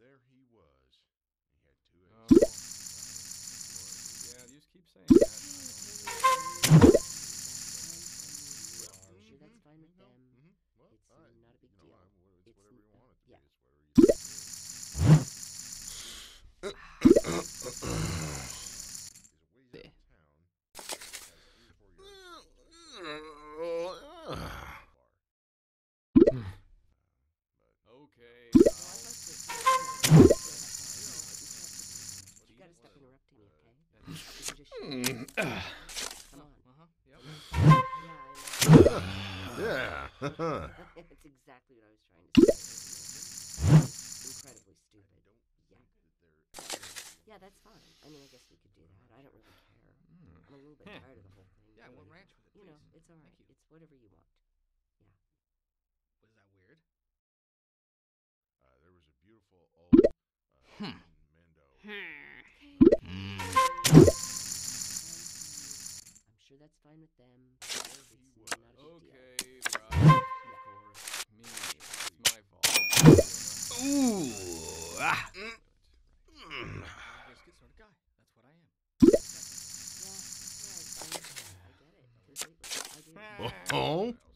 there he was. He had two Oh. eggs. Yeah, you just keep saying that. I'm sure that's fine with them. Mm-hmm. Well, It's fine. not a big you know, deal. I- well, it's, It's whatever you want it to yeah. be. It's whatever you He's Yeah. Yeah. It's exactly what I was trying to say. Incredibly stupid. Yeah. Yeah, that's fine. I mean, I guess we could do that. I don't really care. I'm a little bit tired of the whole thing. Yeah, ranch with it. You know, it's all right. It's whatever you want. Was that weird? Uh, there was a beautiful old uh, Hmm. Mendo. I'm that's fine with them. It's was. not a big deal. Okay, right. Of course. Me. It's my fault. Ooh. Ah. I'm mm. a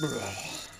Brrr.